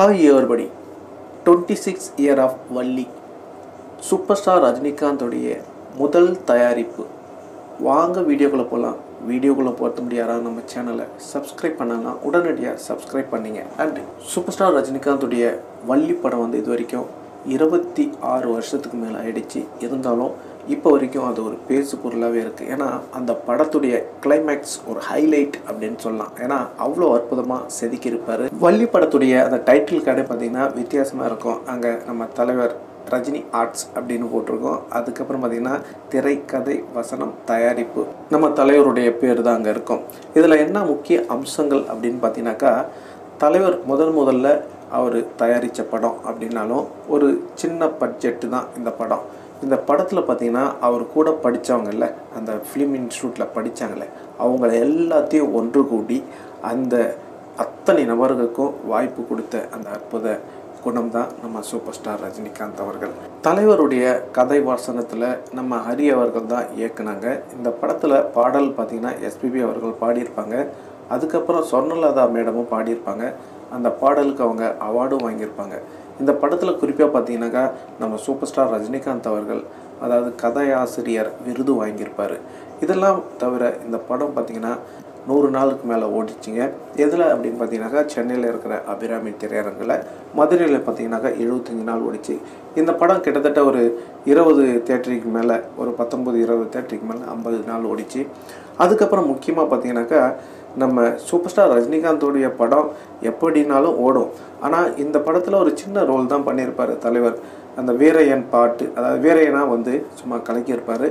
Hi everybody twenty six year of Valli super star ரஜினிகாந்தோடைய முதல் தயாரிப்பு. வாங்க வீடியோக்குள்ளே போகலாம் வீடியோக்குள்ளே போகிறது முடியாதா நம்ம சேனலை சப்ஸ்கிரைப் பண்ணலாம். உடனடியாக சப்ஸ்கிரைப் பண்ணிங்க. அண்ட் சூப்பர் ஸ்டார் ரஜினிகாந்தோடைய வள்ளி படம் வந்து இது வரைக்கும் இருபத்தி ஆறு வருஷத்துக்கு மேலே ஆயிடுச்சு. இருந்தாலும் இப்போ வரைக்கும் அது ஒரு பேசு பொருளாகவே இருக்குது ஏன்னா அந்த படத்துடைய கிளைமேக்ஸ் ஒரு ஹைலைட் அப்படின்னு சொல்லலாம். ஏன்னா அவ்வளோ அற்புதமாக செதுக்கியிருப்பார். வள்ளி படத்துடைய அந்த டைட்டில் கடை பார்த்திங்கன்னா வித்தியாசமாக இருக்கும். அங்கே நம்ம தலைவர் ரஜினி ஆர்ட்ஸ் அப்படின்னு போட்டிருக்கோம். அதுக்கப்புறம் பார்த்திங்கன்னா திரைக்கதை வசனம் தயாரிப்பு. நம்ம தலைவருடைய பேர் தான் அங்கே இருக்கும். இதில் என்ன முக்கிய அம்சங்கள் அப்படின்னு பார்த்தீங்கன்னாக்கா தலைவர் முதல் முதல்ல அவர் தயாரித்த படம் அப்படின்னாலும் ஒரு சின்ன பட்ஜெட்டு தான் இந்த படம். இந்த படத்தில் பார்த்தீங்கன்னா அவர் கூட படித்தவங்கல்ல அந்த ஃபிலிம் இன்ஸ்டியூட்டில் படித்தாங்கல்ல அவங்கள எல்லாத்தையும் ஒன்று கூடி அந்த அத்தனை நபர்களுக்கும் வாய்ப்பு கொடுத்த அந்த அற்புத குணம் தான் நம்ம சூப்பர் ஸ்டார் ரஜினிகாந்த் அவர்கள். தலைவருடைய கதை வாசனத்தில் நம்ம ஹரி அவர்கள் தான் இயக்குனாங்க. இந்த படத்தில் பாடல் பார்த்திங்கன்னா எஸ்பிபி அவர்கள் பாடியிருப்பாங்க. அதுக்கப்புறம் சொர்ணலதா மேடமும் பாடியிருப்பாங்க. அந்த பாடலுக்கு அவங்க அவார்டும் வாங்கியிருப்பாங்க. இந்த படத்தில் குறிப்பாக பார்த்தீங்கன்னாக்கா நம்ம சூப்பர் ஸ்டார் ரஜினிகாந்த் அவர்கள் அதாவது கதையாசிரியர் விருது வாங்கியிருப்பார். இதெல்லாம் தவிர இந்த படம் பார்த்திங்கன்னா நூறு நாளுக்கு மேலே ஓடிச்சிங்க. எதில் அப்படின்னு பார்த்தீங்கன்னாக்கா சென்னையில் இருக்கிற அபிராமி திரையரங்கில் மதுரையில் பார்த்தீங்கன்னாக்கா எழுபத்தஞ்சி நாள் ஓடிச்சு. இந்த படம் கிட்டத்தட்ட ஒரு இருபது தேட்டருக்கு மேலே ஒரு பத்தொம்பது இருபது தேட்டருக்கு மேலே ஐம்பது நாள் ஓடிச்சு. அதுக்கப்புறம் முக்கியமாக பார்த்தீங்கன்னாக்கா நம்ம சூப்பர் ஸ்டார் ரஜினிகாந்தோடைய படம் எப்படினாலும் ஓடும். ஆனால் இந்த படத்தில் ஒரு சின்ன ரோல் தான் பண்ணியிருப்பார் தலைவர். அந்த வீரையன் பாட்டு அதாவது வீரையனாக வந்து சும்மா கலக்கியிருப்பார்.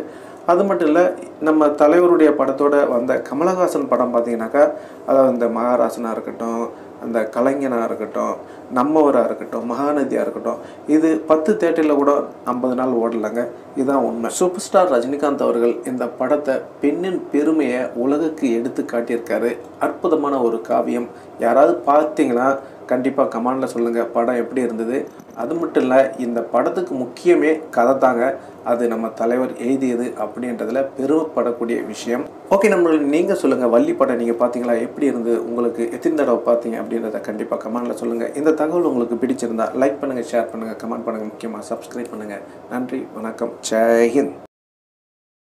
அது மட்டும் இல்லை நம்ம தலைவருடைய படத்தோட வந்த கமலஹாசன் படம் பார்த்தீங்கன்னாக்கா அதாவது இந்த மகாராசனாக இருக்கட்டும் அந்த கலைஞனாக இருக்கட்டும் நம்மவராக இருக்கட்டும் மகாநதியாக இருக்கட்டும் இது பத்து தேட்டரில் கூட ஐம்பது நாள் ஓடலைங்க. இதுதான் உண்மை. சூப்பர் ஸ்டார் ரஜினிகாந்த் அவர்கள் இந்த படத்தை பெண்ணின் பெருமையை உலகுக்கு எடுத்து காட்டியிருக்காரு. அற்புதமான ஒரு காவியம். யாராவது பார்த்தீங்கன்னா கண்டிப்பாக கமெண்டில் சொல்லுங்கள் படம் எப்படி இருந்தது? அது மட்டும் இல்லை இந்த படத்துக்கு முக்கியமே கதை தாங்க. அது நம்ம தலைவர் எழுதியது அப்படின்றதுல பெருமைப்படக்கூடிய விஷயம். ஓகே நம்மளுக்கு நீங்கள் சொல்லுங்கள் வள்ளி படம் நீங்கள் பார்த்தீங்களா எப்படி இருந்து உங்களுக்கு எத்தனை தடவை பார்த்தீங்க அப்படின்றத கண்டிப்பாக கமெண்டில் சொல்லுங்கள் இந்த தகவல் உங்களுக்கு பிடிச்சிருந்தா லைக் பண்ணுங்கள் ஷேர் பண்ணுங்கள் கமெண்ட் பண்ணுங்கள் முக்கியமாக சப்ஸ்கிரைப் பண்ணுங்கள் நன்றி வணக்கம் ஜெய்ஹிந்த்